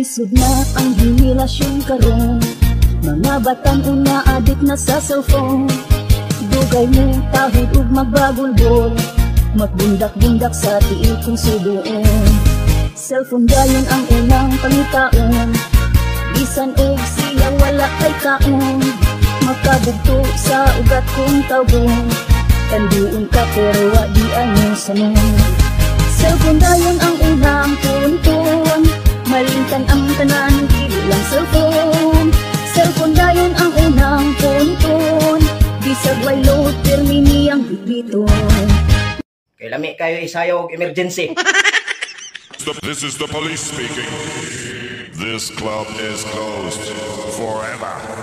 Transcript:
Lisod na ang hinilasyon karon. Mga batang una adik na sa cellphone. Dugay mo tahod ug magbagulbol. Magbundak-bundak sa tiil kong subuon Cellphone dayon ang unang pangitaon. Bisan og siya wala kay kaon. Makabugto sa ugat kong tawgon. Kanduon ka pero wa di ano sa Cellphone dayon ang Malintan ang tanan dili lang cellphone Cellphone dayon ang unang punton Bisag way load termini ang bibiton Kay lami kayo isayaw og emergency. This is the police speaking. This club is closed forever.